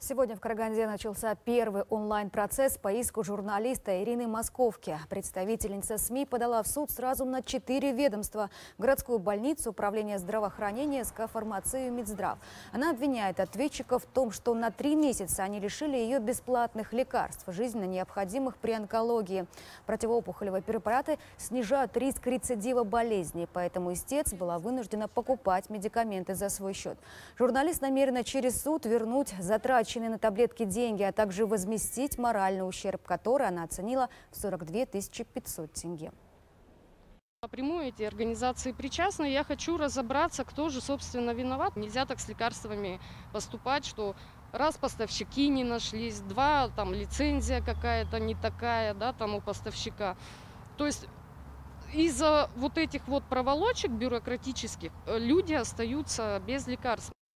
Сегодня в Караганде начался первый онлайн-процесс по иску журналиста Ирины Московки. Представительница СМИ подала в суд сразу на четыре ведомства – городскую больницу, управление здравоохранения, СК-фармацию и Минздрав. Она обвиняет ответчиков в том, что на три месяца они лишили ее бесплатных лекарств, жизненно необходимых при онкологии. Противоопухолевые препараты снижают риск рецидива болезни, поэтому истец была вынуждена покупать медикаменты за свой счет. Журналист намерена через суд вернуть затраченные на таблетки деньги, а также возместить моральный ущерб, который она оценила в 42 500 тенге. Напрямую эти организации причастны. Я хочу разобраться, кто же, собственно, виноват. Нельзя так с лекарствами поступать, что раз поставщики не нашлись, два, там лицензия какая-то не такая, да, там у поставщика. То есть из-за вот этих вот проволочек бюрократических э, люди остаются без лекарств.